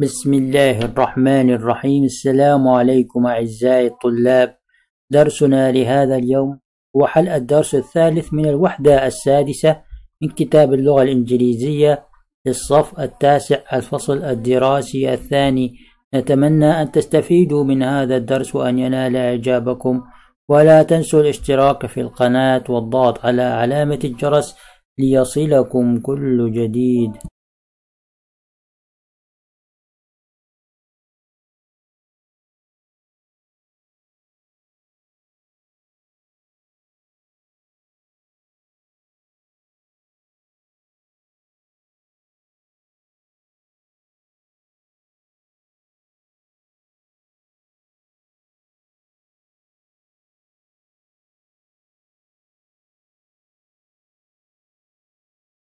بسم الله الرحمن الرحيم السلام عليكم أعزائي الطلاب درسنا لهذا اليوم هو حل الدرس الثالث من الوحدة السادسة من كتاب اللغة الإنجليزية للصف التاسع الفصل الدراسي الثاني نتمنى أن تستفيدوا من هذا الدرس وأن ينال إعجابكم ولا تنسوا الاشتراك في القناة والضغط على علامة الجرس ليصلكم كل جديد